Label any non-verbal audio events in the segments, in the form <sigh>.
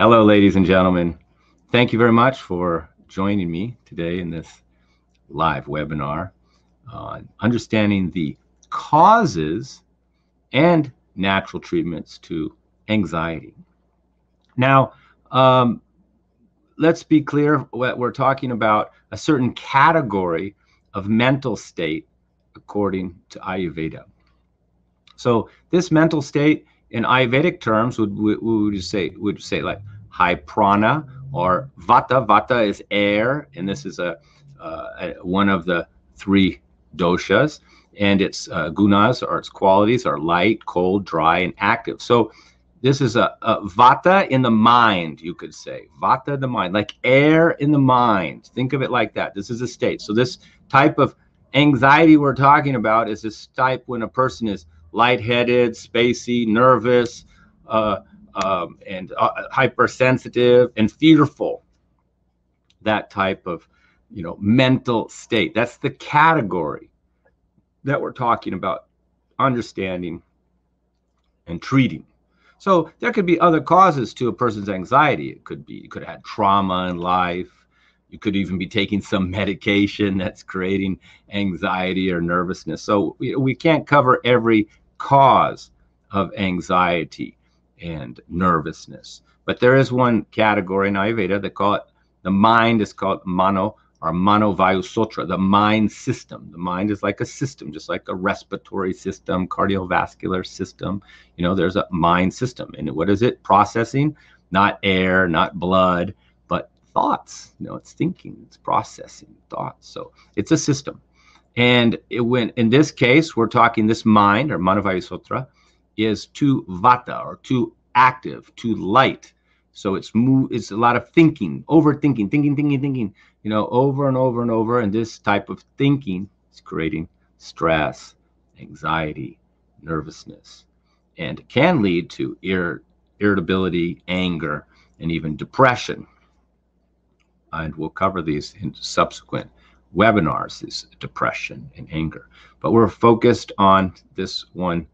Hello, ladies and gentlemen. Thank you very much for joining me today in this live webinar on understanding the causes and natural treatments to anxiety. Now, um, let's be clear what we're talking about a certain category of mental state according to Ayurveda. So this mental state in Ayurvedic terms would we, would say would say like high prana or vata. Vata is air, and this is a, uh, a one of the three doshas, and its uh, gunas or its qualities are light, cold, dry, and active. So this is a, a, vata in the mind, you could say. Vata the mind, like air in the mind. Think of it like that. This is a state. So this type of anxiety we're talking about is this type when a person is lightheaded, spacey, nervous, uh, um, and uh, hypersensitive and fearful. That type of, you know, mental state. That's the category that we're talking about understanding and treating. So there could be other causes to a person's anxiety. It could be you could have had trauma in life. You could even be taking some medication that's creating anxiety or nervousness. So we, we can't cover every cause of anxiety and nervousness. But there is one category in Ayurveda they call it the mind is called mano or mano vayu sutra, the mind system. The mind is like a system, just like a respiratory system, cardiovascular system. You know, there's a mind system. And what is it? Processing, not air, not blood, thoughts. You know, it's thinking, it's processing thoughts. So it's a system. And it went in this case, we're talking this mind or Manavayu Sutra is too vata or too active, too light. So it's move, it's a lot of thinking, overthinking, thinking, thinking, thinking, you know, over and over and over. And this type of thinking is creating stress, anxiety, nervousness, and can lead to ir- irritability, anger, and even depression. And we'll cover these in subsequent webinars is depression and anger. But we're focused on this one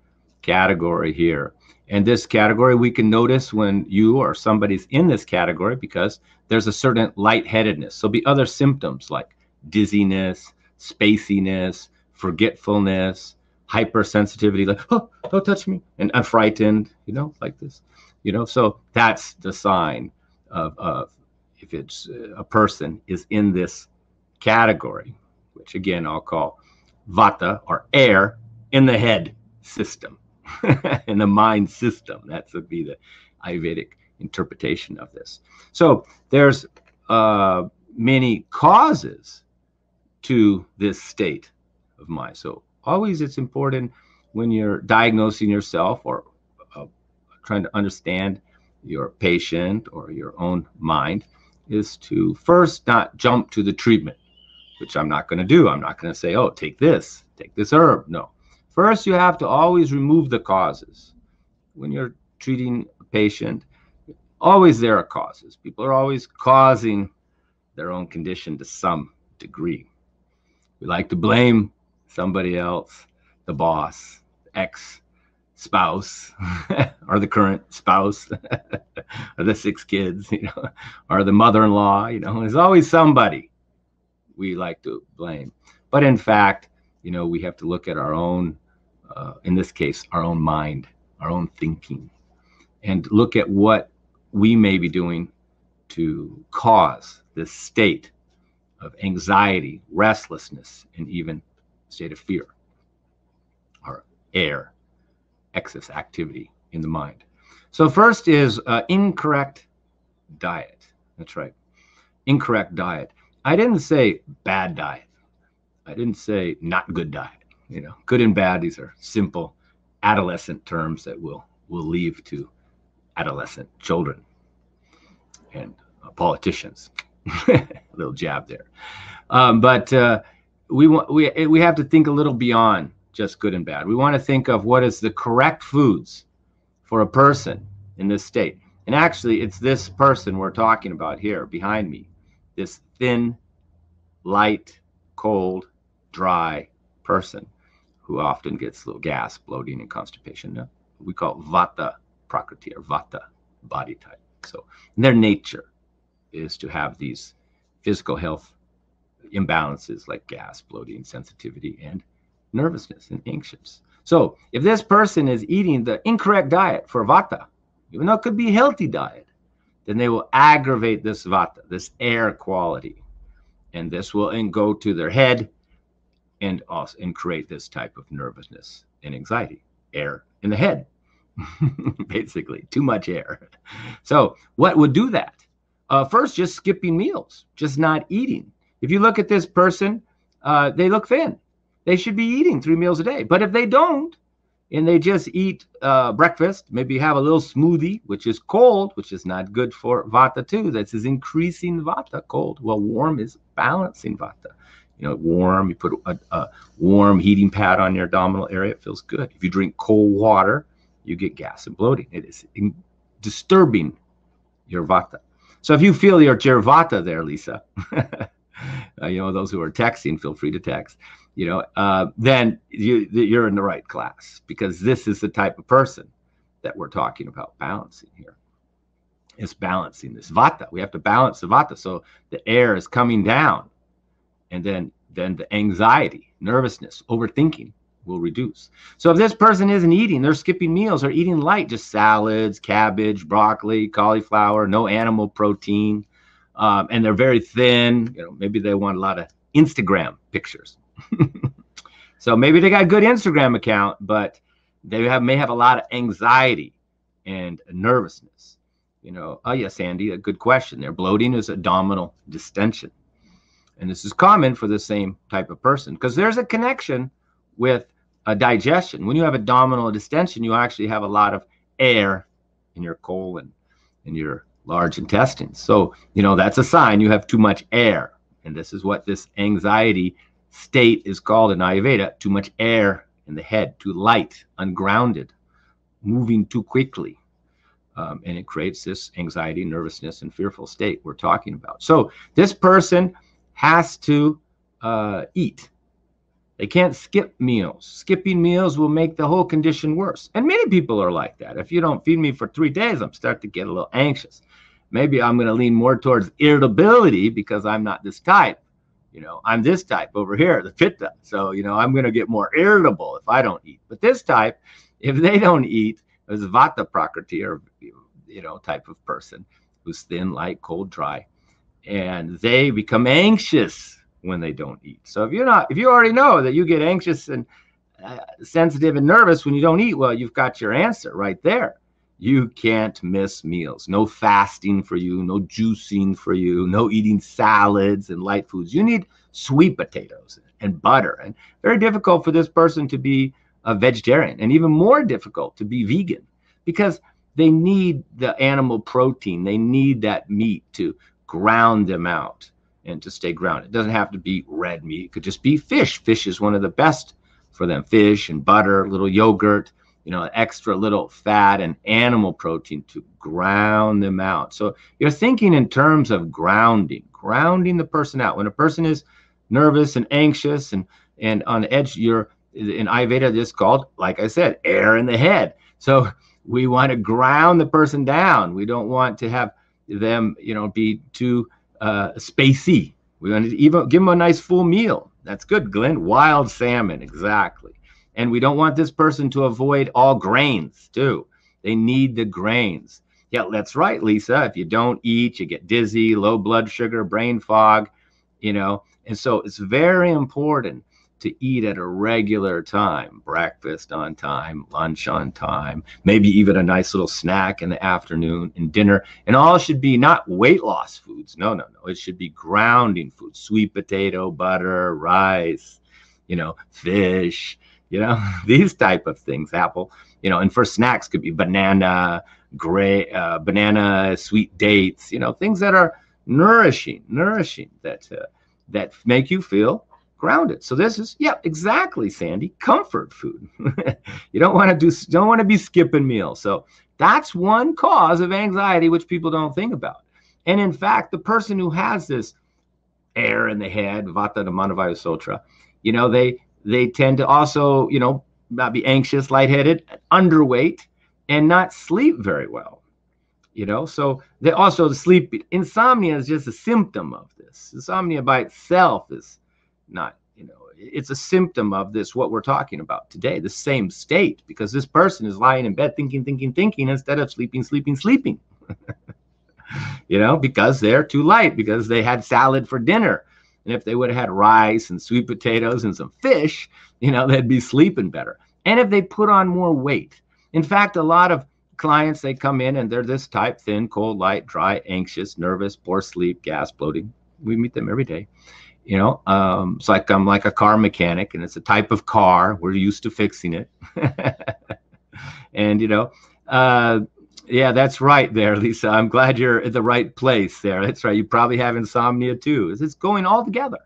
category here. And this category, we can notice when you or somebody's in this category because there's a certain lightheadedness. So be other symptoms like dizziness, spaciness, forgetfulness, hypersensitivity, like, oh, don't touch me, and I'm frightened, you know, like this, you know. So that's the sign of, of if it's a person is in this category, which again I'll call vata or air in the head system, <laughs> in the mind system. That would be the Ayurvedic interpretation of this. So there's uh, many causes to this state of mind. So always it's important when you're diagnosing yourself or uh, trying to understand your patient or your own mind is to first not jump to the treatment which I'm not going to do. I'm not going to say, oh, take this, take this herb. No. First, you have to always remove the causes. When you're treating a patient, always there are causes. People are always causing their own condition to some degree. We like to blame somebody else, the boss, ex spouse, <laughs> or the current spouse, <laughs> or the six kids, <laughs> you know, or the mother in law. You know, there's always somebody we like to blame. But in fact, you know, we have to look at our own, uh, in this case, our own mind, our own thinking, and look at what we may be doing to cause this state of anxiety, restlessness, and even state of fear or air, excess activity in the mind. So, first is uh, incorrect diet. That's right. Incorrect diet. I didn't say bad diet. I didn't say not good diet. You know, good and bad, these are simple adolescent terms that we'll, we'll leave to adolescent children and uh, politicians. <laughs> a little jab there. Um, but uh, we, want, we, we have to think a little beyond just good and bad. We want to think of what is the correct foods for a person in this state. And actually, it's this person we're talking about here behind me this thin, light, cold, dry person who often gets little gas, bloating, and constipation. We call vata prakriti or vata body type. So their nature is to have these physical health imbalances like gas, bloating, sensitivity, and nervousness and anxious. So if this person is eating the incorrect diet for vata, even though it could be healthy diet, then they will aggravate this vata, this air quality. And this will and go to their head and also and create this type of nervousness and anxiety. Air in the head. <laughs> Basically, too much air. So, what would do that? Uh, first, just skipping meals, just not eating. If you look at this person, uh, they look thin. They should be eating three meals a day. But if they don't, and they just eat uh, breakfast, maybe have a little smoothie, which is cold, which is not good for vata too. This is increasing vata. Cold, well, warm is balancing vata. You know, warm. You put a, a warm heating pad on your abdominal area. It feels good. If you drink cold water, you get gas and bloating. It is in, disturbing your vata. So if you feel your, your vata there, Lisa, <laughs> uh, you know those who are texting, feel free to text you know, uh, then you, you're in the right class because this is the type of person that we're talking about balancing here. It's balancing this vata. We have to balance the vata so the air is coming down, and then then the anxiety, nervousness, overthinking will reduce. So if this person isn't eating, they're skipping meals or eating light, just salads, cabbage, broccoli, cauliflower, no animal protein, um, and they're very thin. You know, maybe they want a lot of Instagram pictures <laughs> so maybe they got a good Instagram account, but they have may have a lot of anxiety and nervousness. You know, oh yes, Andy, a good question there. Bloating is abdominal distension. And this is common for the same type of person because there's a connection with a digestion. When you have abdominal distension, you actually have a lot of air in your colon and your large intestines. So, you know, that's a sign you have too much air. And this is what this anxiety state is called in Ayurveda too much air in the head, too light, ungrounded, moving too quickly. Um, and it creates this anxiety, nervousness, and fearful state we're talking about. So this person has to uh, eat. They can't skip meals. Skipping meals will make the whole condition worse. And many people are like that. If you don't feed me for three days, I'm starting to get a little anxious. Maybe I'm going to lean more towards irritability because I'm not this type. You know i'm this type over here the pitta so you know i'm going to get more irritable if i don't eat. But this type if they don't eat is vata prakriti or you know type of person who's thin light cold dry. And they become anxious when they don't eat. So if you're not if you already know that you get anxious and uh, sensitive and nervous when you don't eat well you've got your answer right there you can't miss meals. No fasting for you, no juicing for you, no eating salads and light foods. You need sweet potatoes and butter. And very difficult for this person to be a vegetarian, and even more difficult to be vegan because they need the animal protein. They need that meat to ground them out and to stay grounded. It doesn't have to be red meat, it could just be fish. Fish is one of the best for them fish and butter, little yogurt you know, extra little fat and animal protein to ground them out. So you're thinking in terms of grounding, grounding the person out. When a person is nervous and anxious and and on the edge, you're in Ayurveda, this called, like I said, air in the head. So we want to ground the person down. We don't want to have them, you know, be too uh, spacey. We want to even give them a nice full meal. That's good, Glenn. Wild salmon, exactly. And we don't want this person to avoid all grains too. They need the grains. Yeah, that's right, Lisa. If you don't eat, you get dizzy, low blood sugar, brain fog, you know. And so it's very important to eat at a regular time breakfast on time, lunch on time, maybe even a nice little snack in the afternoon and dinner. And all should be not weight loss foods. No, no, no. It should be grounding foods sweet potato, butter, rice, you know, fish, you know <laughs> these type of things apple you know and for snacks could be banana gray uh, banana sweet dates you know things that are nourishing nourishing that uh, that make you feel grounded. So this is yeah exactly Sandy comfort food. <laughs> You don't want to do don't want to be skipping meals. So that's one cause of anxiety which people don't think about. And in fact the person who has this air in the head vata manavaya sutra you know they they tend to also, you know, not be anxious, lightheaded, underweight, and not sleep very well. you know so they also sleep insomnia is just a symptom of this insomnia by itself is not you know it's a symptom of this what we're talking about today the same state because this person is lying in bed thinking thinking thinking instead of sleeping sleeping sleeping <laughs> you know because they're too light because they had salad for dinner and if they would have had rice and sweet potatoes and some fish you know they'd be sleeping better. And if they put on more weight. In fact a lot of clients they come in and they're this type thin cold light dry anxious nervous poor sleep gas bloating. We meet them every day. You know um, it's like i'm like a car mechanic and it's a type of car. We're used to fixing it. <laughs> And you know uh, yeah that's right there Lisa i'm glad you're at the right place there that's right you probably have insomnia too it's going all together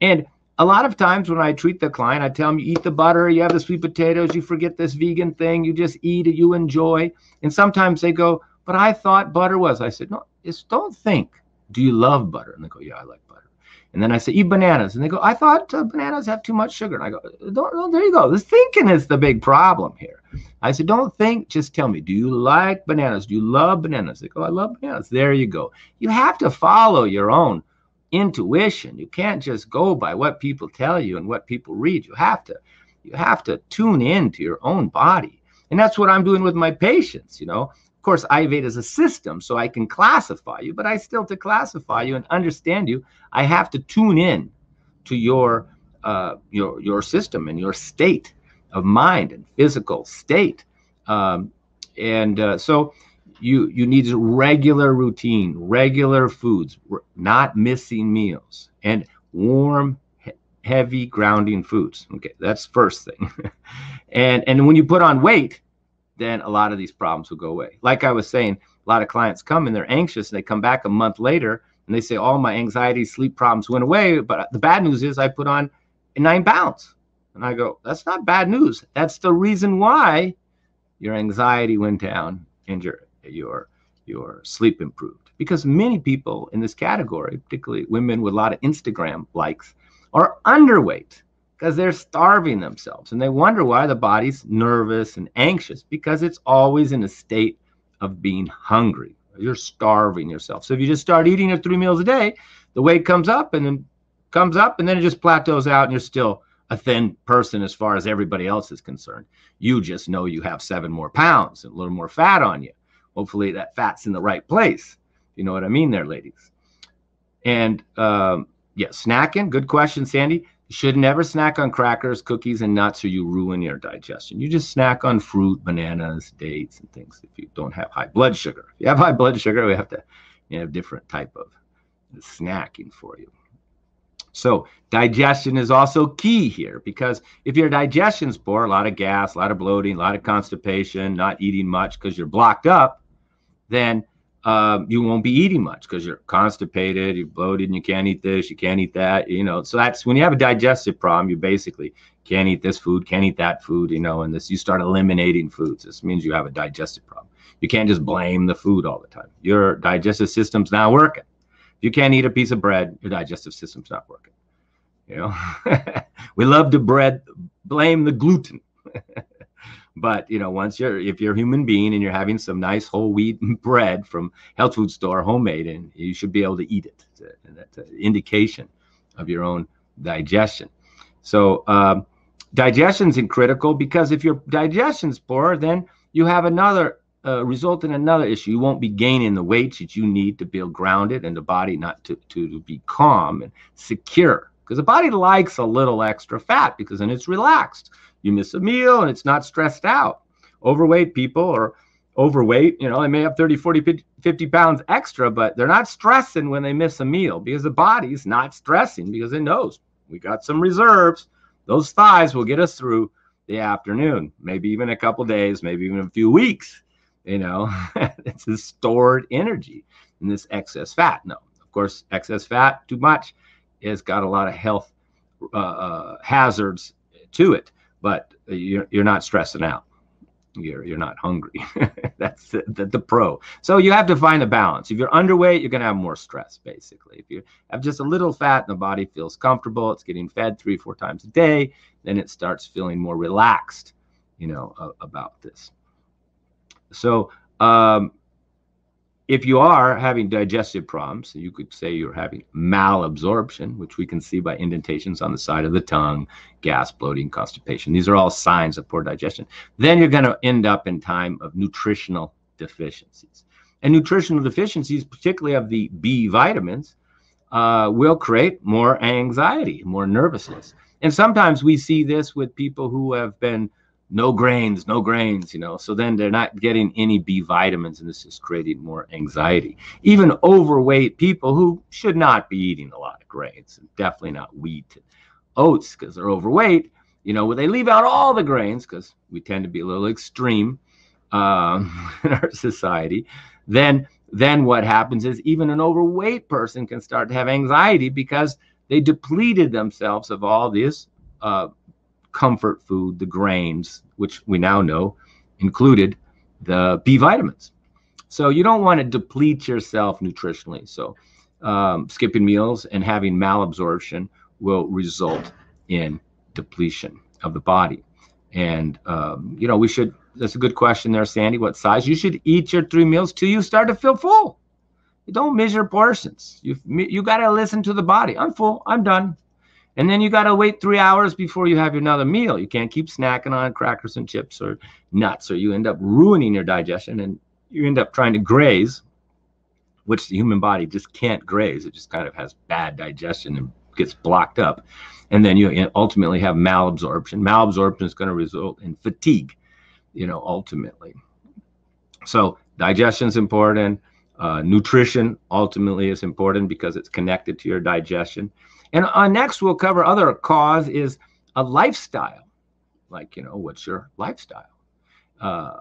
and a lot of times when I treat the client, I tell them, you eat the butter, you have the sweet potatoes, you forget this vegan thing, you just eat it, you enjoy. And sometimes they go, but I thought butter was. I said, no, just don't think. Do you love butter? And they go, yeah, I like. And then I say, eat bananas. And they go, I thought uh, bananas have too much sugar. And I go, don't, don't, there you go. The thinking is the big problem here. I said, don't think, just tell me, do you like bananas? Do you love bananas? They go, I love bananas. There you go. You have to follow your own intuition. You can't just go by what people tell you and what people read. You have to you have to tune in to your own body. And that's what I'm doing with my patients, you know. Course, Ayurveda is a system, so I can classify you, but I still to classify you and understand you, I have to tune in to your uh, your your system and your state of mind and physical state. Um, and uh, so you you need regular routine, regular foods, not missing meals, and warm, heavy grounding foods. Okay, that's first thing. <laughs> and and when you put on weight, then a lot of these problems will go away. Like I was saying, a lot of clients come and they're anxious, and they come back a month later and they say, "All my anxiety, sleep problems went away." But the bad news is I put on nine pounds, and I go, "That's not bad news. That's the reason why." Your anxiety went down and your your your sleep improved because many people in this category particularly women with a lot of instagram likes are underweight because they're starving themselves and they wonder why the body's nervous and anxious because it's always in a state of being hungry you're starving yourself so if you just start eating at three meals a day the weight comes up and then comes up and then it just plateaus out and you're still a thin person as far as everybody else is concerned you just know you have seven more pounds and a little more fat on you hopefully that fat's in the right place. You know what I mean there, ladies. And um, yeah, snacking, good question, Sandy. You should never snack on crackers, cookies, and nuts, or you ruin your digestion. You just snack on fruit, bananas, dates, and things if you don't have high blood sugar. If you have high blood sugar, we have to you know, have different type of snacking for you. So digestion is also key here because if your digestion's poor, a lot of gas, a lot of bloating, a lot of constipation, not eating much because you're blocked up, then um, you won't be eating much because you're constipated, you're bloated, and you can't eat this, you can't eat that. You know, so that's when you have a digestive problem. You basically can't eat this food, can't eat that food. You know, and this you start eliminating foods. This means you have a digestive problem. You can't just blame the food all the time. Your digestive system's not working. If you can't eat a piece of bread, your digestive system's not working. You know, <laughs> we love to bread blame the gluten. <laughs> But you know, once you're if you're a human being and you're having some nice whole wheat <laughs> bread from health food store, homemade, and you should be able to eat it. And that's an indication of your own digestion. So um, digestion's critical because if your digestion's poor, then you have another uh, result in another issue. You won't be gaining the weight that you need to feel grounded and the body not to, to, to be calm and secure. Because the body likes a little extra fat because then it's relaxed you miss a meal and it's not stressed out. Overweight people are overweight, you know, they may have 30, 40, 50 pounds extra, but they're not stressing when they miss a meal because the body's not stressing because it knows we got some reserves. Those thighs will get us through the afternoon, maybe even a couple days, maybe even a few weeks. You know, <laughs> it's this stored energy in this excess fat. No, of course, excess fat, too much, has got a lot of health uh, uh, hazards to it but you're, you're not stressing out. You're you're not hungry. <laughs> That's the, the, the, pro. So you have to find a balance. If you're underweight you're going to have more stress basically. If you have just a little fat and the body feels comfortable it's getting fed three four times a day then it starts feeling more relaxed you know uh, about this. So um, if you are having digestive problems, you could say you're having malabsorption, which we can see by indentations on the side of the tongue, gas, bloating, constipation. These are all signs of poor digestion. Then you're going to end up in time of nutritional deficiencies. And nutritional deficiencies, particularly of the B vitamins, uh, will create more anxiety, more nervousness. And sometimes we see this with people who have been no grains, no grains, you know. So then they're not getting any B vitamins, and this is creating more anxiety. Even overweight people who should not be eating a lot of grains, definitely not wheat, and oats, because they're overweight. You know, when they leave out all the grains because we tend to be a little extreme um, <laughs> in our society. Then, then what happens is even an overweight person can start to have anxiety because they depleted themselves of all this uh, comfort food, the grains, which we now know included the B vitamins. So you don't want to deplete yourself nutritionally. So um, skipping meals and having malabsorption will result in depletion of the body. And um, you know we should. That's a good question there, Sandy. What size? You should eat your three meals till you start to feel full. You don't measure portions. You you got to listen to the body. I'm full. I'm done. And then you got to wait three hours before you have another meal. You can't keep snacking on crackers and chips or nuts, or you end up ruining your digestion and you end up trying to graze, which the human body just can't graze. It just kind of has bad digestion and gets blocked up. And then you ultimately have malabsorption. Malabsorption is going to result in fatigue, you know, ultimately. So digestion is important. Uh, nutrition ultimately is important because it's connected to your digestion. And uh, next, we'll cover other cause is a lifestyle. Like, you know, what's your lifestyle? Uh,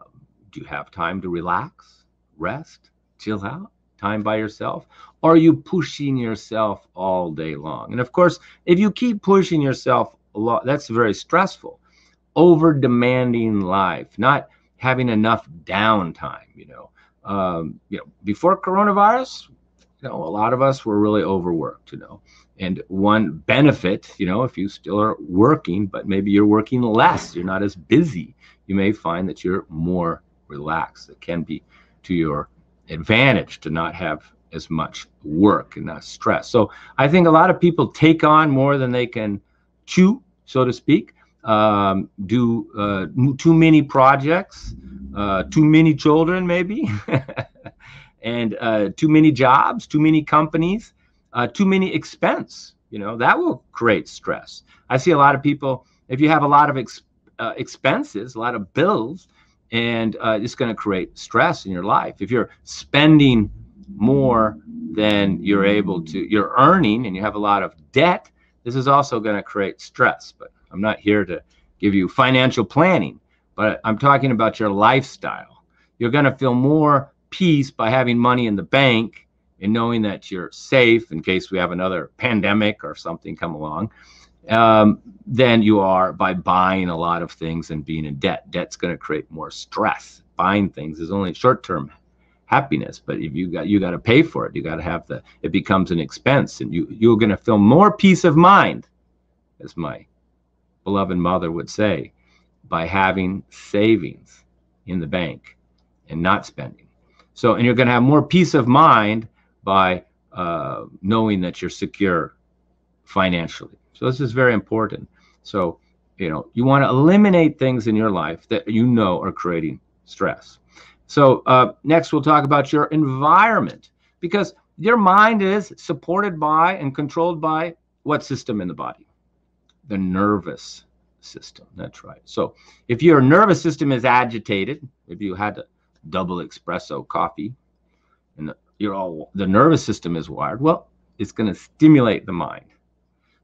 do you have time to relax, rest, chill out, time by yourself? Or are you pushing yourself all day long? And of course, if you keep pushing yourself a lot, that's very stressful. Over demanding life, not having enough downtime, you know. Um, you know, before coronavirus, you know, a lot of us were really overworked, you know. And one benefit, you know, if you still are working, but maybe you're working less, you're not as busy, you may find that you're more relaxed. It can be to your advantage to not have as much work and not stress. So I think a lot of people take on more than they can chew, so to speak. Um, do uh, too many projects, uh, too many children, maybe, <laughs> and uh, too many jobs, too many companies uh, too many expense. You know that will create stress. I see a lot of people. If you have a lot of ex, uh, expenses, a lot of bills, and uh, it's going to create stress in your life. If you're spending more than you're able to, you're earning, and you have a lot of debt, this is also going to create stress. But I'm not here to give you financial planning, but I'm talking about your lifestyle. You're going to feel more peace by having money in the bank and knowing that you're safe in case we have another pandemic or something come along um, than you are by buying a lot of things and being in debt. Debt's going to create more stress. Buying things is only short-term happiness, but if you got you got to pay for it. You got to have the. It becomes an expense, and you you're going to feel more peace of mind, as my beloved mother would say, by having savings in the bank and not spending. So, and you're going to have more peace of mind by uh, knowing that you're secure financially. So this is very important. So, you know, you want to eliminate things in your life that you know are creating stress. So uh, next we'll talk about your environment because your mind is supported by and controlled by what system in the body? The nervous system. That's right. So if your nervous system is agitated, if you had a double espresso coffee and the you're all the nervous system is wired well it's going to stimulate the mind.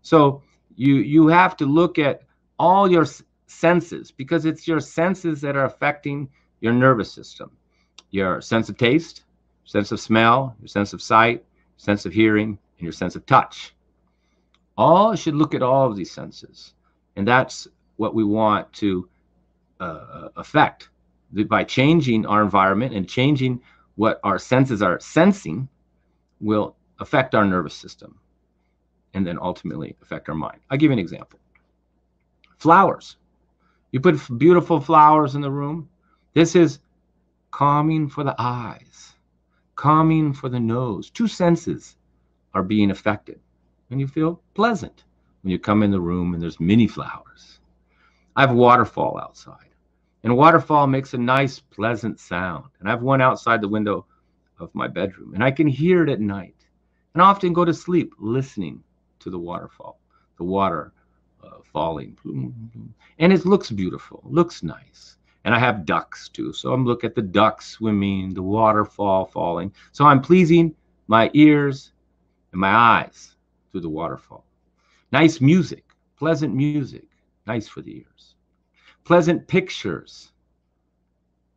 So you you have to look at all your senses because it's your senses that are affecting your nervous system. Your sense of taste sense of smell your sense of sight sense of hearing and your sense of touch. All should look at all of these senses and that's what we want to uh, affect by changing our environment and changing what our senses are sensing will affect our nervous system and then ultimately affect our mind. I'll give you an example. Flowers. You put beautiful flowers in the room. This is calming for the eyes. calming for the nose. Two senses are being affected. And you feel pleasant when you come in the room and there's many flowers. I have waterfall outside. And waterfall makes a nice, pleasant sound. And I have one outside the window of my bedroom. And I can hear it at night. And I often go to sleep listening to the waterfall, the water uh, falling. And it looks beautiful, looks nice. And I have ducks too. So I'm looking at the ducks swimming, the waterfall falling. So I'm pleasing my ears and my eyes through the waterfall. Nice music, pleasant music, nice for the ears. Pleasant pictures,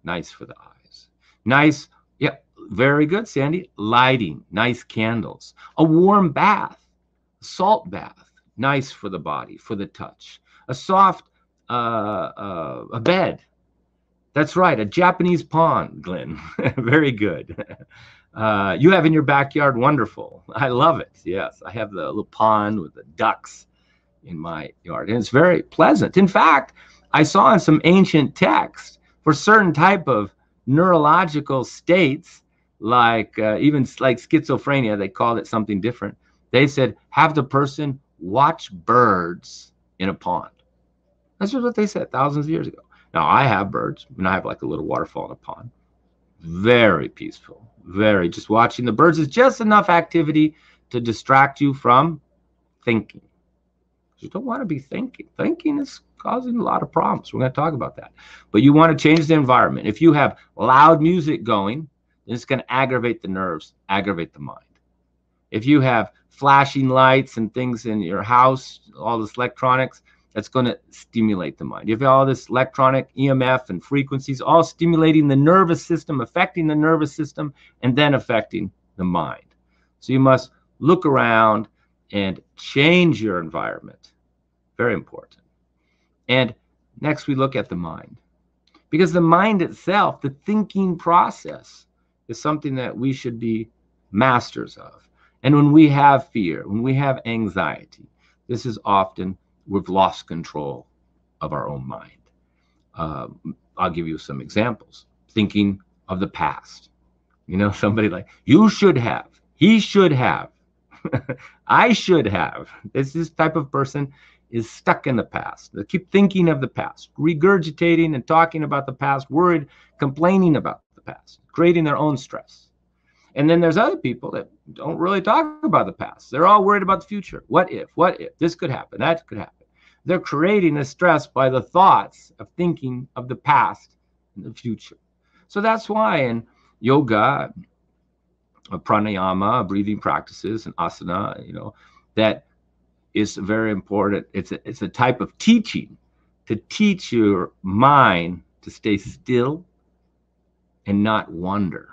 nice for the eyes. Nice, yeah, very good, Sandy. Lighting, nice candles. A warm bath, salt bath, nice for the body, for the touch. A soft uh, uh, a bed. That's right, a Japanese pond, Glenn. <laughs> very good. <laughs> Uh, you have in your backyard, wonderful. I love it. Yes, I have the little pond with the ducks in my yard, and it's very pleasant. In fact, I saw in some ancient texts for certain type of neurological states, like uh, even like schizophrenia, they called it something different. They said have the person watch birds in a pond. That's just what they said thousands of years ago. Now I have birds, and I have like a little waterfall in a pond. Very peaceful. Very just watching the birds is just enough activity to distract you from thinking. You don't want to be thinking. Thinking is causing a lot of problems. We're going to talk about that. But you want to change the environment. If you have loud music going, it's going to aggravate the nerves, aggravate the mind. If you have flashing lights and things in your house, all this electronics, that's going to stimulate the mind. You have all this electronic EMF and frequencies all stimulating the nervous system, affecting the nervous system, and then affecting the mind. So you must look around and change your environment. Very important. And next, we look at the mind. Because the mind itself, the thinking process, is something that we should be masters of. And when we have fear, when we have anxiety, this is often we've lost control of our own mind. Uh, I'll give you some examples. Thinking of the past. You know, <laughs> somebody like, you should have, he should have, <laughs> I should have. This, this type of person is stuck in the past. They keep thinking of the past, regurgitating and talking about the past, worried, complaining about the past, creating their own stress. And then there's other people that don't really talk about the past. They're all worried about the future. What if? What if? This could happen. That could happen. They're creating the stress by the thoughts of thinking of the past and the future. So that's why in yoga, Uh, pranayama, breathing practices, and asana, you know, that is very important. It's a, it's a type of teaching to teach your mind to stay still and not wander.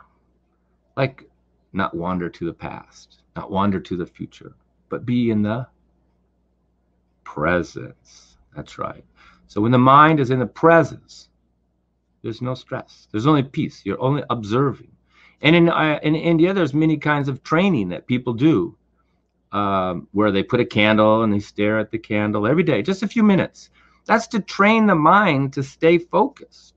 Like, not wander to the past, not wander to the future, but be in the presence. That's right. So when the mind is in the presence, there's no stress. There's only peace. You're only observing. And in uh, in India, there's many kinds of training that people do, um, where they put a candle and they stare at the candle every day, just a few minutes. That's to train the mind to stay focused.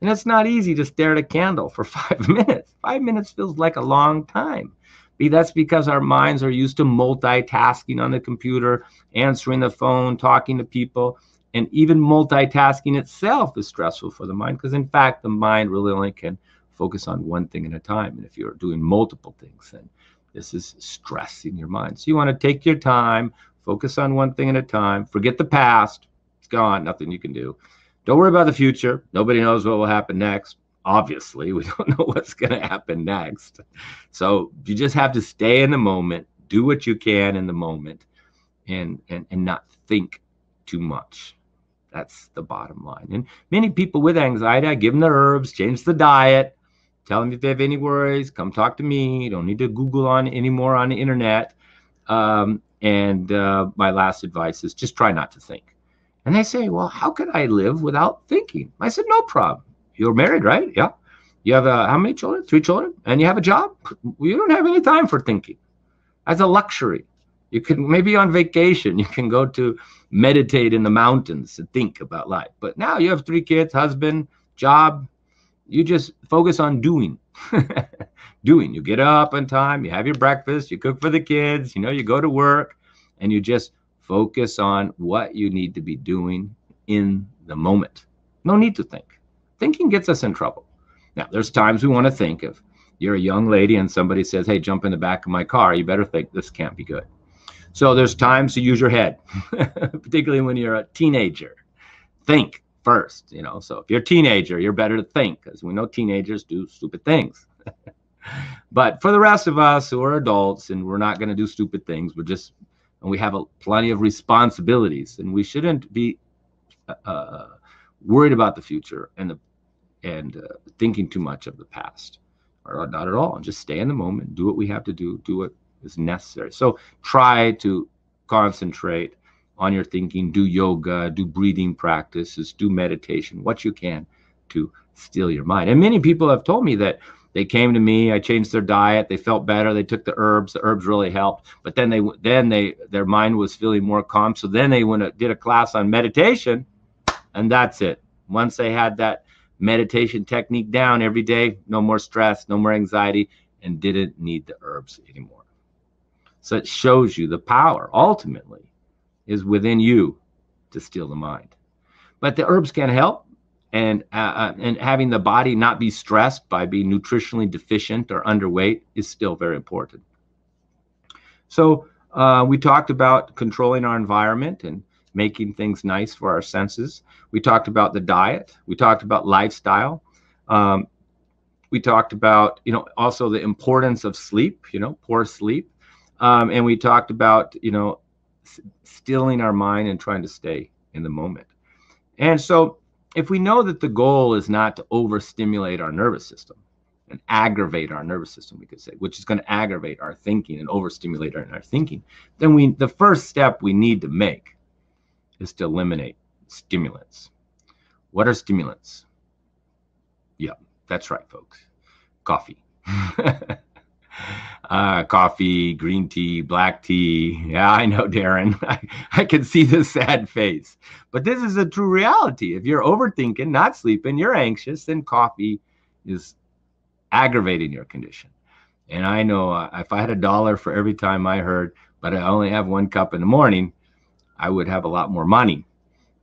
And it's not easy to stare at a candle for <laughs> five minutes. Five minutes feels like a long time. That's because our minds are used to multitasking on the computer, answering the phone, talking to people. And even multitasking itself is stressful for the mind because, in fact, the mind really only can focus on one thing at a time. And if you're doing multiple things, then this is stressing your mind. So you want to take your time, focus on one thing at a time, forget the past. It's gone, nothing you can do. Don't worry about the future. Nobody knows what will happen next obviously we <laughs> don't know what's going to happen next so you just have to stay in the moment do what you can in the moment and and, and not think too much that's the bottom line and many people with anxiety i give them the herbs change the diet tell them if they have any worries come talk to me you don't need to google on anymore on the internet um, and uh, my last advice is just try not to think and they say well how could i live without thinking i said no problem you're married, right? Yeah. You have uh, how many children? Three children, and you have a job. You don't have any time for thinking. As a luxury, you can maybe on vacation. You can go to meditate in the mountains and think about life. But now you have three kids, husband, job. You just focus on doing. <laughs> doing. You get up on time, you have your breakfast, you cook for the kids, you know, you go to work, and you just focus on what you need to be doing in the moment. No need to think. Thinking gets us in trouble. Now, there's times we want to think if you're a young lady and somebody says, Hey, jump in the back of my car, you better think this can't be good. So there's times to use your head, <laughs> particularly when you're a teenager. Think first, you know. So if you're a teenager, you're better to think because we know teenagers do stupid things. <laughs> but for the rest of us who are adults and we're not going to do stupid things, we're just and we have a, plenty of responsibilities, and we shouldn't be uh, uh, worried about the future and the and uh, thinking too much of the past, or not at all. And just stay in the moment, do what we have to do, do what is necessary. So try to concentrate on your thinking. Do yoga, do breathing practices, do meditation, what you can to steal your mind. And many people have told me that they came to me i changed their diet they felt better they took the herbs the herbs really helped but then they then they their mind was feeling more calm so then they went did a class on meditation and that's it once they had that meditation technique down every day no more stress no more anxiety and didn't need the herbs anymore so it shows you the power ultimately is within you to steal the mind but the herbs can help and uh, uh, and having the body not be stressed by being nutritionally deficient or underweight is still very important. So uh, we talked about controlling our environment and making things nice for our senses. We talked about the diet. We talked about lifestyle. Um, we talked about you know also the importance of sleep. You know, poor sleep, um, and we talked about you know stilling our mind and trying to stay in the moment. And so if we know that the goal is not to overstimulate our nervous system and aggravate our nervous system, we could say, which is going to aggravate our thinking and overstimulate our, our thinking, then we the first step we need to make is to eliminate stimulants. What are stimulants? Yeah, that's right, folks. Coffee. <laughs> <laughs> uh, coffee, green tea, black tea. Yeah, I know, Darren. <laughs> I, I can see the sad face. But this is a true reality. If you're overthinking, not sleeping, you're anxious, then coffee is aggravating your condition. And I know uh, if I had a dollar for every time I heard, but I only have one cup in the morning, I would have a lot more money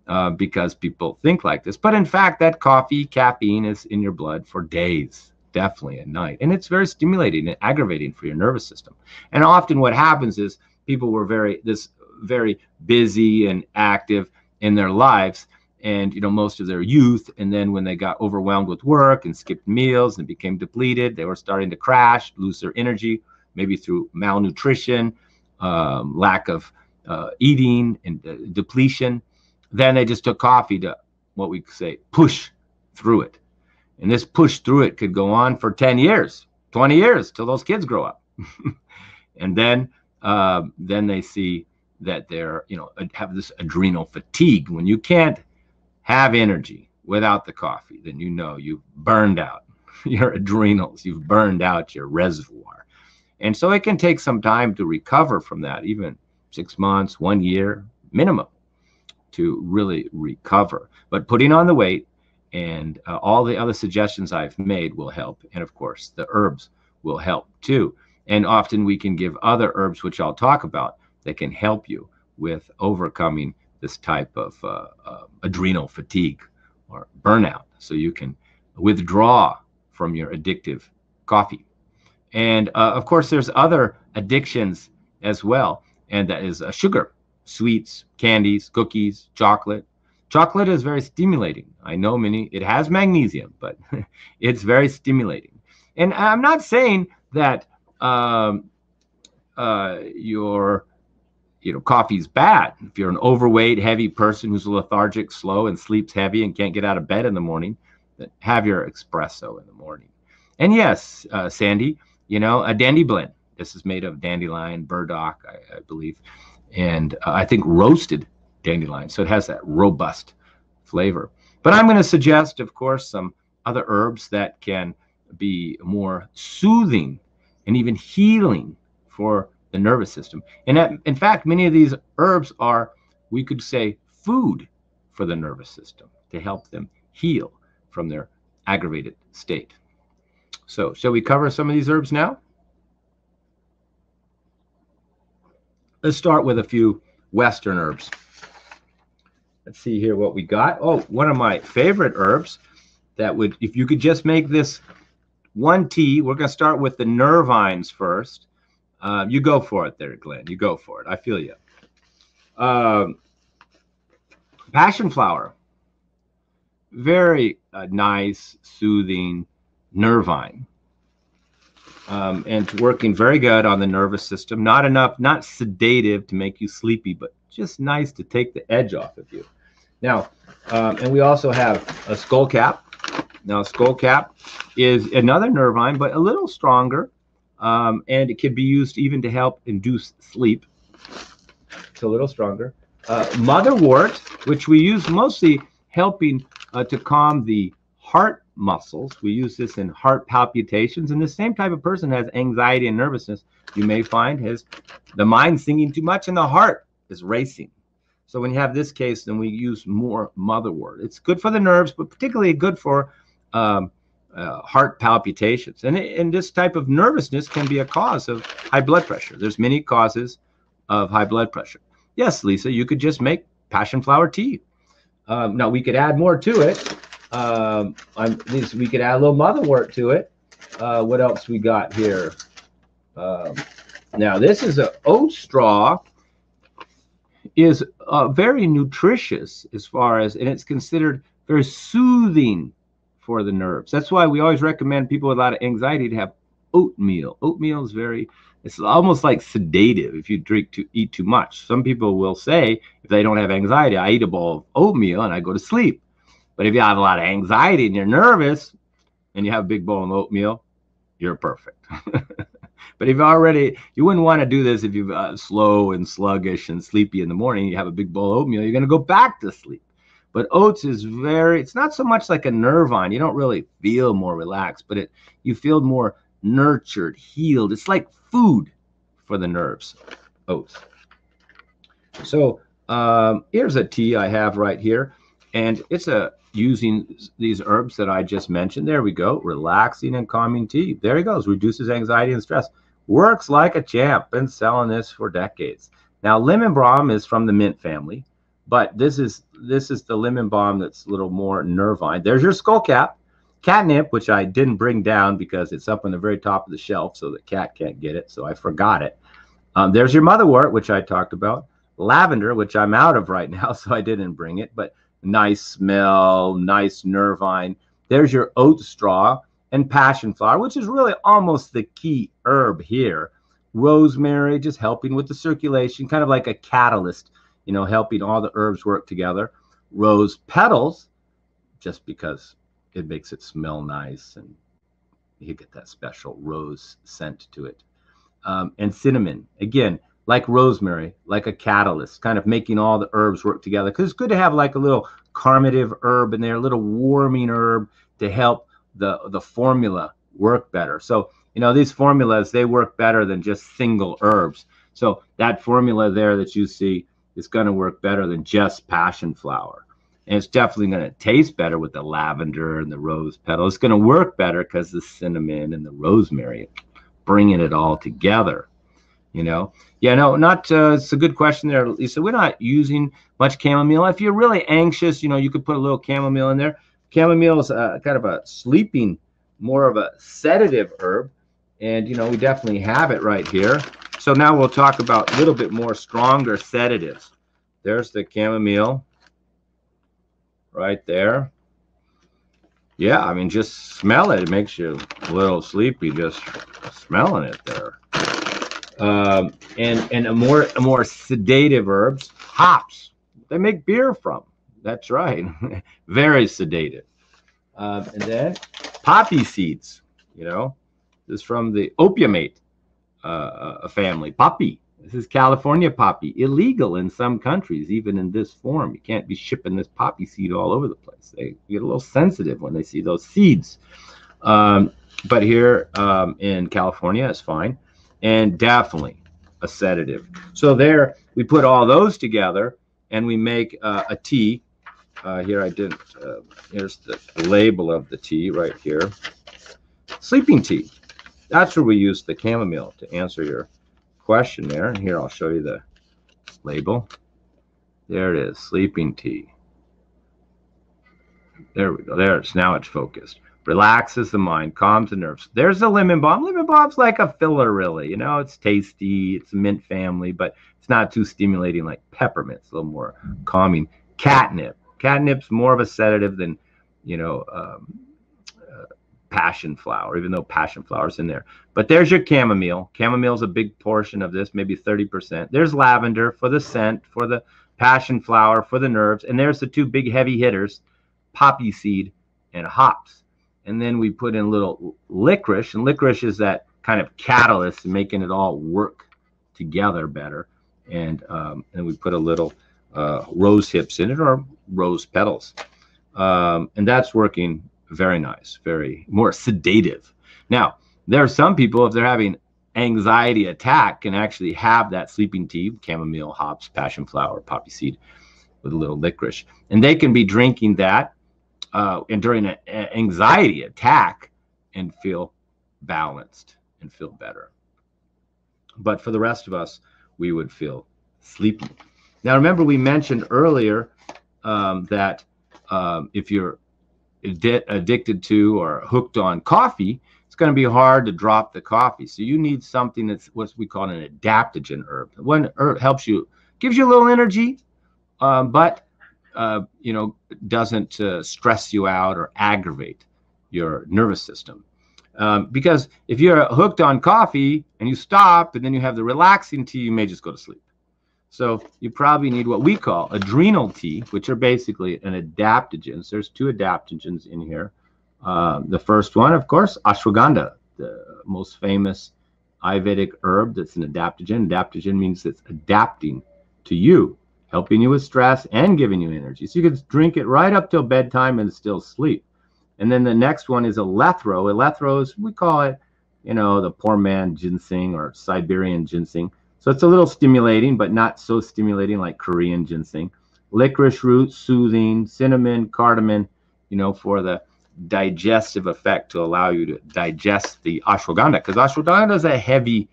uh, because people think like this. But in fact, that coffee, caffeine is in your blood for days definitely at night. And it's very stimulating and aggravating for your nervous system. And often what happens is people were very this very busy and active in their lives and you know most of their youth and then when they got overwhelmed with work and skipped meals and became depleted they were starting to crash lose their energy maybe through malnutrition um, lack of uh, eating and uh, depletion then they just took coffee to what we say push through it and this push through it could go on for 10 years, 20 years till those kids grow up. <laughs> and then uh, then they see that they're, you know, have this adrenal fatigue. When you can't have energy without the coffee, then you know you've burned out <laughs> your adrenals, you've burned out your reservoir. And so it can take some time to recover from that, even six months, one year minimum to really recover. But putting on the weight and uh, all the other suggestions I've made will help. And of course, the herbs will help too. And often we can give other herbs, which I'll talk about, that can help you with overcoming this type of uh, uh, adrenal fatigue or burnout. So you can withdraw from your addictive coffee. And uh, of course, there's other addictions as well, and that is uh, sugar, sweets, candies, cookies, chocolate, Chocolate is very stimulating. I know many, it has magnesium, but <laughs> it's very stimulating. And I'm not saying that um, uh, your you know coffee's bad. If you're an overweight, heavy person who's lethargic, slow, and sleeps heavy and can't get out of bed in the morning, have your espresso in the morning. And yes, uh, Sandy, you know, a dandy blend. This is made of dandelion, burdock, I, I believe, and uh, I think roasted dandelion. So it has that robust flavor. But I'm going to suggest, of course, some other herbs that can be more soothing and even healing for the nervous system. And in fact, many of these herbs are, we could say, food for the nervous system to help them heal from their aggravated state. So, shall we cover some of these herbs now? Let's start with a few Western herbs. Let's see here what we got. Oh, one of my favorite herbs that would, if you could just make this one tea, we're going to start with the nervines first. Uh, you go for it there, Glenn. You go for it. I feel you. Um, passion flower. Very uh, nice, soothing nervine. Um, and it's working very good on the nervous system. Not enough, not sedative to make you sleepy, but just nice to take the edge off of you. Now, um, and we also have a skull cap. Now, skull cap is another nervine, but a little stronger, um, and it can be used even to help induce sleep. It's a little stronger. Uh, motherwort, which we use mostly helping uh, to calm the heart muscles. We use this in heart palpitations, and the same type of person has anxiety and nervousness. You may find has the mind singing too much, and the heart is racing. So when you have this case, then we use more motherwort. It's good for the nerves, but particularly good for um, uh, heart palpitations. And, and this type of nervousness can be a cause of high blood pressure. There's many causes of high blood pressure. Yes, Lisa, you could just make passion flower tea. Um, now we could add more to it. Um, we could add a little motherwort to it. Uh, what else we got here? Um, now this is a oat straw is uh, very nutritious as far as, and it's considered very soothing for the nerves. That's why we always recommend people with a lot of anxiety to have oatmeal. Oatmeal is very, it's almost like sedative if you drink to eat too much. Some people will say if they don't have anxiety, I eat a bowl of oatmeal and I go to sleep. But if you have a lot of anxiety and you're nervous and you have a big bowl of oatmeal, you're perfect. <laughs> but if already, you wouldn't want to do this if you're uh, slow and sluggish and sleepy in the morning. You have a big bowl of oatmeal, you're going to go back to sleep. But oats is very, it's not so much like a nervine. You don't really feel more relaxed, but it you feel more nurtured, healed. It's like food for the nerves, oats. So um, here's a tea I have right here. And it's a using these herbs that I just mentioned. There we go. Relaxing and calming tea. There he goes. Reduces anxiety and stress. Works like a champ. Been selling this for decades. Now, lemon balm is from the mint family, but this is this is the lemon balm that's a little more nervine. There's your skull cap. Catnip, which I didn't bring down because it's up on the very top of the shelf, so the cat can't get it. So I forgot it. Um, there's your motherwort, which I talked about. Lavender, which I'm out of right <laughs> now, so I didn't bring it. But nice smell, nice nervine. There's your oat straw and passion flower, which is really almost the key herb here. Rosemary, just helping with the circulation, kind of like a catalyst, you know, helping all the herbs work together. Rose petals, just because it makes it smell nice and you get that special rose scent to it. Um, and cinnamon, again, like rosemary, like a catalyst, kind of making all the herbs work together. Because it's good to have like a little carminative herb in there, a little warming herb to help the the formula work better. So you know these formulas they work better than just single herbs. So that formula there that you see is going to work better than just passion flower. And it's definitely going to taste better with the lavender and the rose petal. It's going to work better because the cinnamon and the rosemary bringing it all together you know yeah no not uh, it's a good question there lisa we're not using much chamomile if you're really anxious you know you could put a little chamomile in there chamomile is uh, kind of a sleeping more of a sedative herb. And you know we definitely have it right here. So now we'll talk about a little bit more stronger sedatives. There's the chamomile right there. Yeah i mean just smell it. It makes you a little sleepy just smelling it there. Um, and and a more a more sedative herbs, hops. They make beer from. That's right, <laughs> very sedative. Um, and then poppy seeds. You know, this is from the opiumate uh, family. Poppy. This is California poppy. Illegal in some countries, even in this form. You can't be shipping this poppy seed all over the place. They get a little sensitive when they see those seeds. Um, but here um, in California, it's fine and definitely a sedative. So there, we put all those together and we make uh, a tea. Uh, here I didn't, uh, here's the label of the tea right here. sleeping tea. That's where we use the chamomile to answer your question there. And here I'll show you the label. There it is, sleeping tea. There we go. There it's now it's focused. Relaxes the mind, calms the nerves. There's the lemon balm. Lemon balm's like a filler, really. You know, it's tasty. It's mint family, but it's not too stimulating like peppermint. It's a little more calming. Catnip. Catnip's more of a sedative than, you know, um, uh, passion flower, even though passion flower's in there. But there's your chamomile. Chamomile's a big portion of this, maybe 30%. There's lavender for the scent, for the passion flower, for the nerves. And there's the two big heavy hitters, poppy seed and hops. And then we put in a little licorice, and licorice is that kind of catalyst making it all work together better. And um, and we put a little uh, rose hips in it or rose petals, um, and that's working very nice, very more sedative. Now there are some people if they're having anxiety attack can actually have that sleeping tea, chamomile, hops, passion flower, poppy seed with a little licorice, and they can be drinking that uh, and during an anxiety attack and feel balanced and feel better. But for the rest of us, we would feel sleepy. Now, remember, we mentioned earlier um, that um, if you're addicted to or hooked on coffee, it's going to be hard to drop the coffee. So you need something that's what we call an adaptogen herb. One herb helps you, gives you a little energy, um, but uh, you know, doesn't uh, stress you out or aggravate your nervous system. Um, because if you're hooked on coffee and you stop and then you have the relaxing tea, you may just go to sleep. So you probably need what we call adrenal tea, which are basically an adaptogens. There's two adaptogens in here. Uh, the first one, of course, ashwagandha, the most famous Ayurvedic herb that's an adaptogen. Adaptogen means it's adapting to you helping you with stress and giving you energy. So you could drink it right up till bedtime and still sleep. And then the next one is eleuthero. Eleuthero is, we call it, you know, the poor man ginseng or Siberian ginseng. So it's a little stimulating, but not so stimulating like Korean ginseng. Licorice root, soothing, cinnamon, cardamom, you know, for the digestive effect to allow you to digest the ashwagandha. Because ashwagandha is a heavy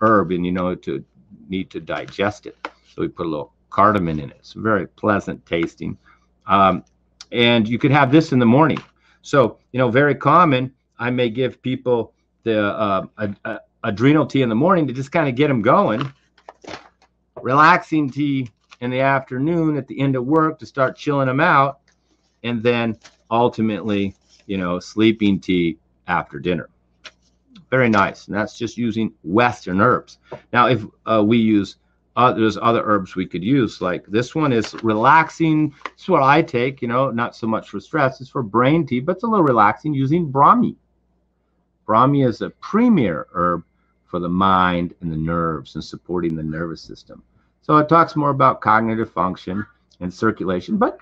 herb and, you know, to need to digest it. So we put a little cardamom in it. It's very pleasant tasting. Um, and you could have this in the morning. So, you know, very common. I may give people the uh, a, a adrenal tea in the morning to just kind of get them going. Relaxing tea in the afternoon at the end of work to start chilling them out. And then ultimately, you know, sleeping tea after dinner. Very nice. And that's just using Western herbs. Now, if uh, we use uh, there's other herbs we could use. Like this one is relaxing. It's what I take, you know, not so much for stress. It's for brain tea, but it's a little relaxing using Brahmi. Brahmi is a premier herb for the mind and the nerves and supporting the nervous system. So it talks more about cognitive function and circulation, but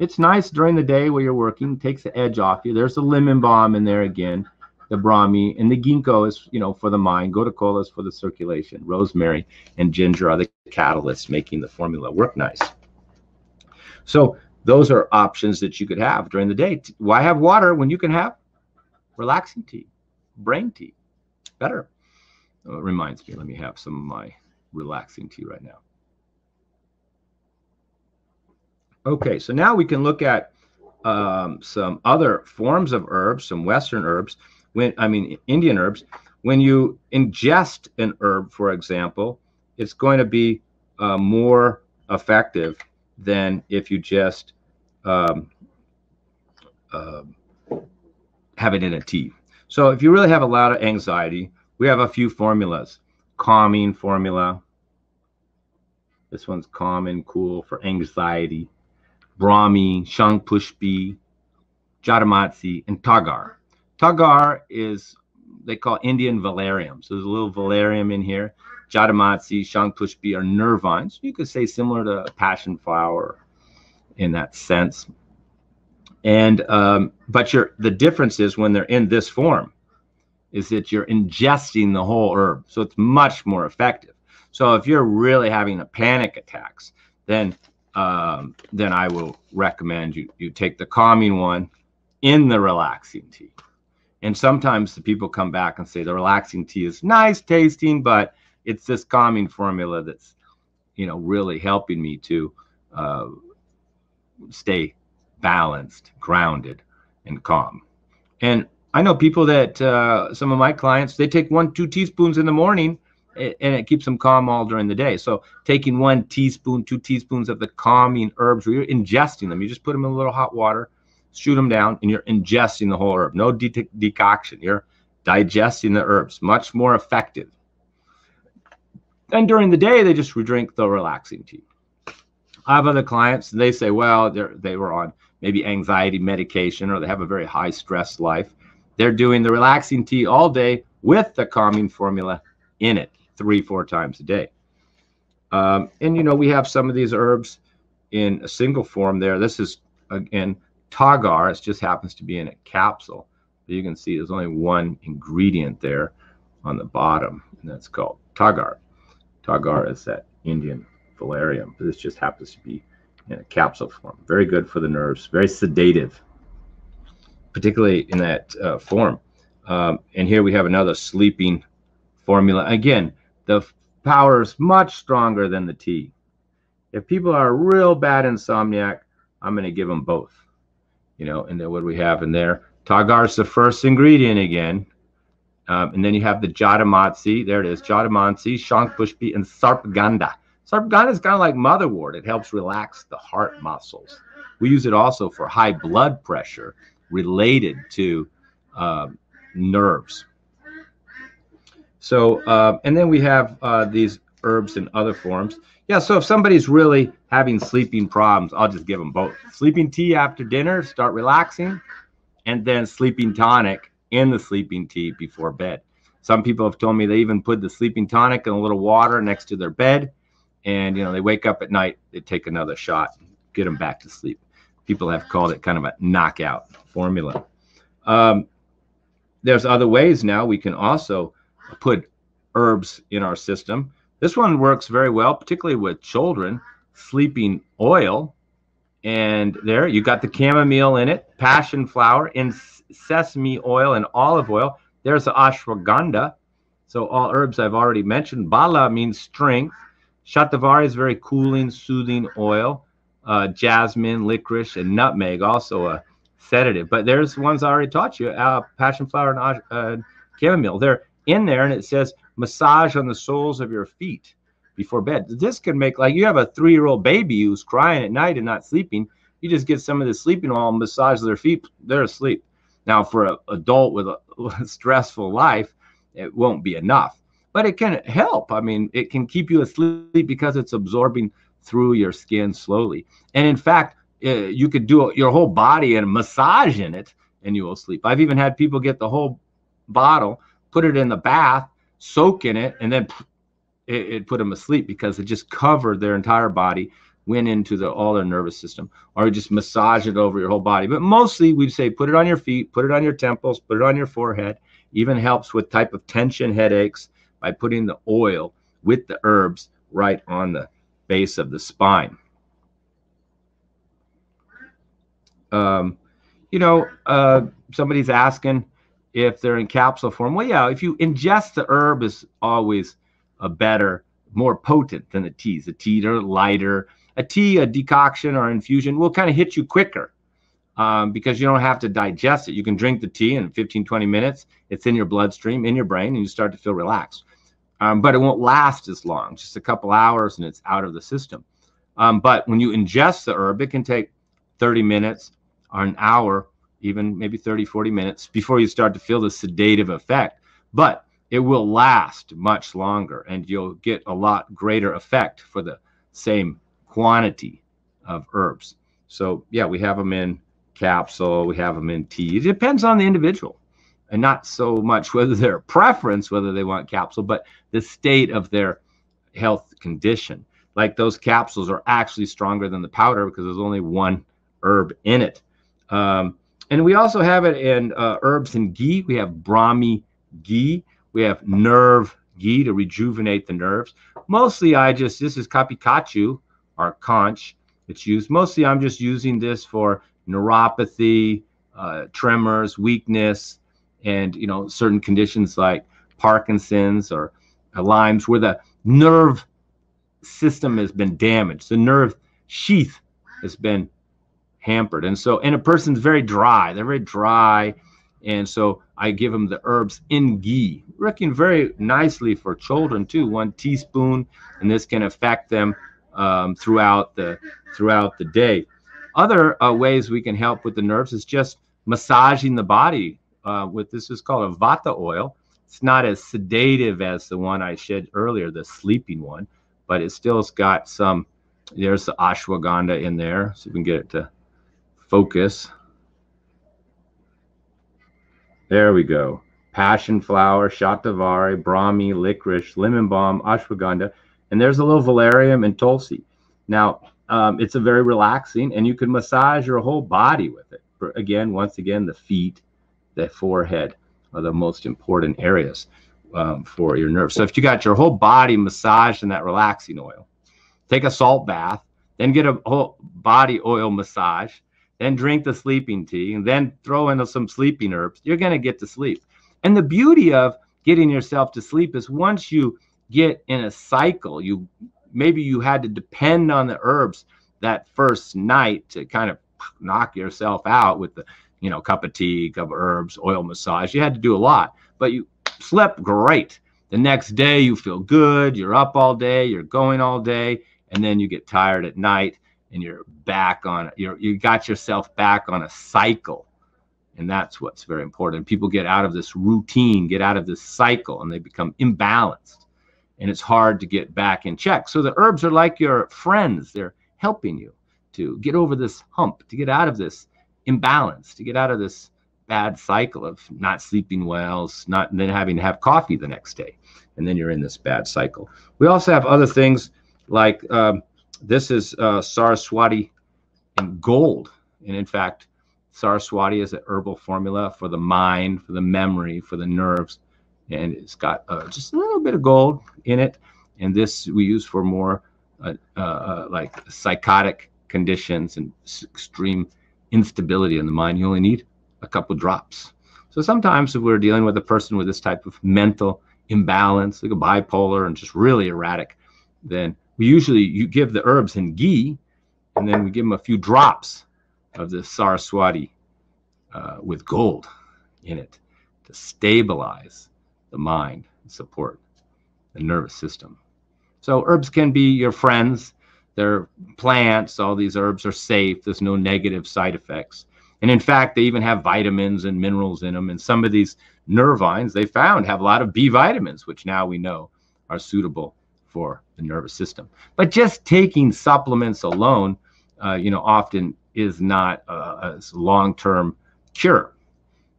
it's nice during the day where you're working, takes the edge off you. There's the lemon balm in there again the Brahmi, and the ginkgo is, you know, for the mind. Gotu is for the circulation. Rosemary and ginger are the catalysts making the formula work nice. So those are options that you could have during the day. Why have water when you can have relaxing tea, brain tea? Better. It reminds me, let me have some of my relaxing tea right now. Okay, so now we can look at um, some other forms of herbs, some Western herbs when I mean Indian herbs, when you ingest an herb, for example, it's going to be uh, more effective than if you just um, uh, have it in a tea. So if you really have a lot of anxiety, we have a few formulas. Calming formula. This one's calm and cool for anxiety. Brahmi, Shankhpushpi, Jatamansi, and Tagar. Tagar is they call Indian valerian. So there's a little valerian in here. Jatamansi, Shankhpushpi are nervines. You could say similar to passion flower in that sense. And um, but you're the difference is when they're in this form, is that you're ingesting the whole herb, so it's much more effective. So if you're really having a panic attacks, then um, then I will recommend you you take the calming one in the relaxing tea And sometimes the people come back and say the relaxing tea is nice tasting, but it's this calming formula that's, you know, really helping me to uh, stay balanced, grounded, and calm. And I know people that uh, some of my clients they take one, two teaspoons in the morning, and it keeps them calm all during the day. So taking one teaspoon, two teaspoons of the calming herbs, where you're ingesting them, you just put them in a little hot water, shoot them down, and you're ingesting the whole herb. No de- decoction. You're digesting the herbs. Much more effective. And during the day, they just drink the relaxing tea. I have other clients, and they say, well, they they were on maybe anxiety medication or they have a very high stress life. They're doing the relaxing tea all day with the calming formula in it three, four times a day. Um, and, you know, we have some of these herbs in a single form there. This is, again, Tagar. It just happens to be in a capsule. But you can see there's only one ingredient there on the bottom, and that's called Tagar. Tagar is that Indian valerian. This just happens to be in a capsule form. Very good for the nerves, very sedative, particularly in that uh, form. Um, and here we have another sleeping formula. Again, the power is much stronger than the tea. If people are real bad insomniac, I'm going to give them both. You know, and then what do we have in there? Tagar is the first ingredient again. Um, and then you have the Jatamansi. There it is. Jatamansi, Shankhpushpi, and Sarpagandha. Sarpagandha is kind of like motherwort. It helps relax the heart muscles. We use it also for high blood pressure related to uh, nerves. So, uh, and then we have uh, these herbs in other forms. Yeah, so if somebody's really having sleeping problems, I'll just give them both. Sleeping tea after dinner, start relaxing, and then sleeping tonic in the sleeping tea before bed. Some people have told me they even put the sleeping tonic in a little water next to their bed and you know they wake up at night they take another shot get them back to sleep people have called it kind of a knockout formula. Um, there's other ways now we can also put herbs in our system. This one works very well particularly with children sleeping oil. And there you got the chamomile in it passion flower in sesame oil and olive oil. There's the ashwagandha. So all herbs i've already mentioned. Bala means strength. Shatavari is very cooling, soothing oil. Uh, jasmine, licorice, and nutmeg, also a sedative. But there's ones I already taught you, uh, passion flower and uh, chamomile. They're in there, and it says massage on the soles of your feet before bed. This can make like you have a three-year-old baby who's crying at night and not sleeping. You just get some of the sleeping oil, massage their feet, they're asleep. Now, for an adult <laughs> with a stressful life, it won't be enough but it can help. I mean, it can keep you asleep because it's absorbing through your skin slowly. And in fact, uh, you could do your whole body and massage in it and you will sleep. I've even had people get the whole bottle, put it in the bath, soak in it, and then it, it put them asleep because it just covered their entire body, went into the all their nervous system, or just massage it over your whole body. But mostly we'd say put it on your feet, put it on your temples, put it on your forehead. Even helps with type of tension headaches by putting the oil with the herbs right on the base of the spine. Um, you know, uh, somebody's asking if they're in capsule form. Well, yeah, if you ingest the herb is always a better, more potent than the teas. The tea are lighter. A tea, a decoction or infusion will kind of hit you quicker um, because you don't have to digest it. You can drink the tea in 15, 20 minutes. It's in your bloodstream, in your brain, and you start to feel relaxed um, but it won't last as long, just a couple hours and it's out of the system. Um, but when you ingest the herb, it can take 30 minutes or an hour, even maybe 30, 40 minutes before you start to feel the sedative effect. But it will last much longer and you'll get a lot greater effect for the same quantity of herbs. So, yeah, we have them in capsule, we have them in tea. It depends on the individual and not so much whether their preference, whether they want capsule, but the state of their health condition. Like those capsules are actually stronger than the powder because there's only one herb in it. Um, and we also have it in uh, herbs and ghee. We have Brahmi ghee. We have nerve ghee to rejuvenate the nerves. Mostly, I just this is kapikacchu or conch. It's used mostly. I'm just using this for neuropathy, uh, tremors, weakness, and you know certain conditions like Parkinson's or Lyme's where the nerve system has been damaged, the nerve sheath has been hampered, and so and a person's very dry, they're very dry, and so I give them the herbs in ghee, working very nicely for children too. One teaspoon, and this can affect them um, throughout the throughout the day. Other uh, ways we can help with the nerves is just massaging the body uh, with this is called a vata oil. It's not as sedative as the one I shared earlier, the sleeping one, but it still's got some. There's the ashwagandha in there, so we can get it to focus. There we go. Passion flower, shatavari, brahmi, licorice, lemon balm, ashwagandha, and there's a little valerian and tulsi. Now, um, it's a very relaxing, and you can massage your whole body with it. Again, once again, the feet, the forehead are the most important areas um, for your nerves. So if you got your whole body massaged in that relaxing oil, take a salt bath, then get a whole body oil massage, then drink the sleeping tea, and then throw in some sleeping herbs, you're going to get to sleep. And the beauty of getting yourself to sleep is once you get in a cycle, you maybe you had to depend on the herbs that first night to kind of knock yourself out with the you know cup of tea, cup of herbs, oil massage. You had to do a lot, but you slept great. The next day you feel good. You're up all day. You're going all day, and then you get tired at night and you're back on you're you got yourself back on a cycle and that's what's very important people get out of this routine get out of this cycle and they become imbalanced and it's hard to get back in check so the herbs are like your friends they're helping you to get over this hump to get out of this imbalance to get out of this bad cycle of not sleeping well not then having to have coffee the next day and then you're in this bad cycle we also have other things like um, this is uh, Saraswati in gold. And in fact, Saraswati is an herbal formula for the mind, for the memory, for the nerves. And it's got uh, just a little bit of gold in it. And this we use for more uh, uh, uh like psychotic conditions and extreme instability in the mind. You only need a couple drops. So sometimes if we're dealing with a person with this type of mental imbalance, like a bipolar and just really erratic, then we usually you give the herbs in ghee, and then we give them a few drops of the saraswati uh, with gold in it to stabilize the mind and support the nervous system. So herbs can be your friends. They're plants. All these herbs are safe. There's no negative side effects. And in fact, they even have vitamins and minerals in them. And some of these nervines they found have a lot of B vitamins, which now we know are suitable for the nervous system. But just taking supplements alone, uh, you know, often is not a, a long-term cure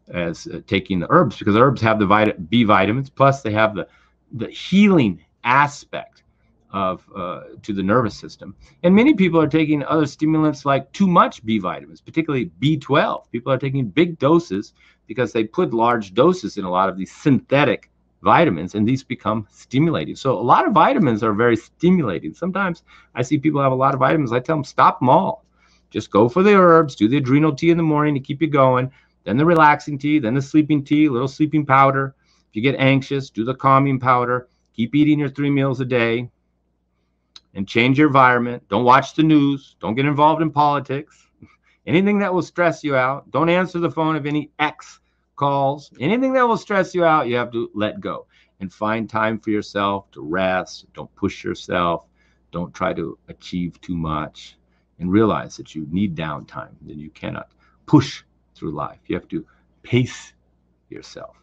as uh, taking the herbs because herbs have the vit- B vitamins plus they have the the healing aspect of uh, to the nervous system. And many people are taking other stimulants like too much B vitamins, particularly B12. People are taking big doses because they put large doses in a lot of these synthetic vitamins and these become stimulating. So a lot of vitamins are very stimulating. Sometimes I see people have a lot of vitamins. I tell them stop them all. Just go for the herbs, do the adrenal tea in the morning to keep you going, then the relaxing tea, then the sleeping tea, a little sleeping powder. If you get anxious, do the calming powder. Keep eating your three meals a day and change your environment. Don't watch the news. Don't get involved in politics. <laughs> Anything that will stress you out. Don't answer the phone if any ex calls, anything that will stress you out, you have to let go and find time for yourself to rest. Don't push yourself. Don't try to achieve too much. And realize that you need downtime, that you cannot push through life. You have to pace yourself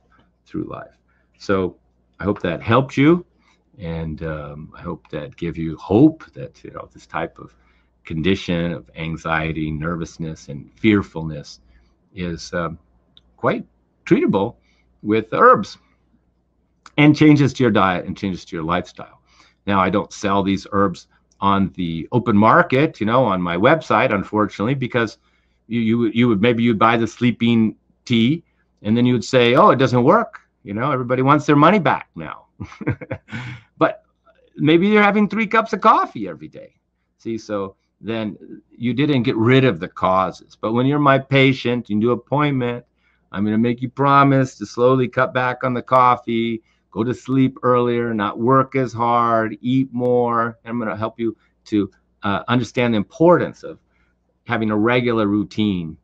through life. So I hope that helped you. And um, I hope that give you hope that you know this type of condition of anxiety, nervousness, and fearfulness is um, quite treatable with herbs and changes to your diet and changes to your lifestyle. Now, I don't sell these herbs on the open market, you know, on my website, unfortunately, because you you, you would maybe you'd buy the sleeping tea and then you would say, oh, it doesn't work. You know, everybody wants their money back now. <laughs> maybe you're having three cups of coffee every day. See, so then you didn't get rid of the causes. But when you're my patient, you do appointment, I'm going to make you promise to slowly cut back on the coffee, go to sleep earlier, not work as hard, eat more. And I'm going to help you to uh, understand the importance of having a regular routine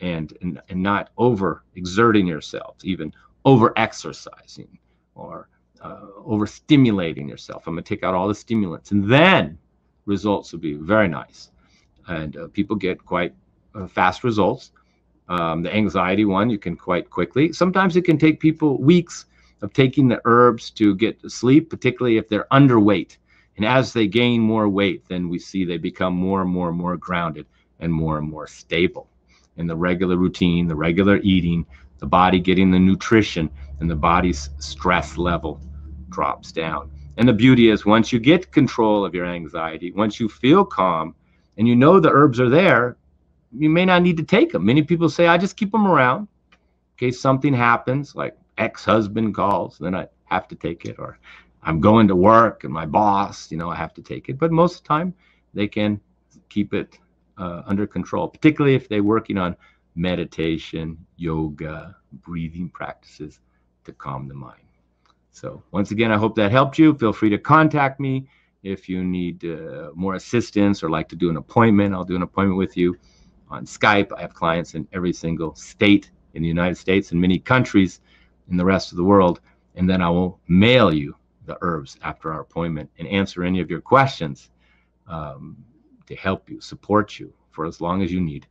and, and, and not over exerting yourselves, even over exercising or uh, over stimulating yourself. I'm going to take out all the stimulants and then results will be very nice. And uh, people get quite uh, fast results. Um, the anxiety one, you can quite quickly. Sometimes it can take people weeks of taking the herbs to get to sleep, particularly if they're underweight. And as they gain more weight, then we see they become more and more and more grounded and more and more stable. In the regular routine, the regular eating, the body getting the nutrition, and the body's stress level drops down. And the beauty is once you get control of your anxiety, once you feel calm and you know the herbs are there, you may not need to take them. Many people say, I just keep them around in case something happens, like ex husband calls, then I have to take it, or I'm going to work and my boss, you know, I have to take it. But most of the time, they can keep it uh, under control, particularly if they're working on meditation, yoga, breathing practices to calm the mind. So, once again, I hope that helped you. Feel free to contact me if you need uh, more assistance or like to do an appointment. I'll do an appointment with you on Skype. I have clients in every single state in the United States and many countries in the rest of the world. And then I will mail you the herbs after our appointment and answer any of your questions um, to help you, support you for as long as you need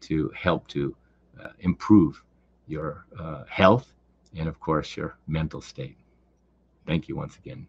to help to uh, improve your uh, health and, of course, your mental state. Thank you once again.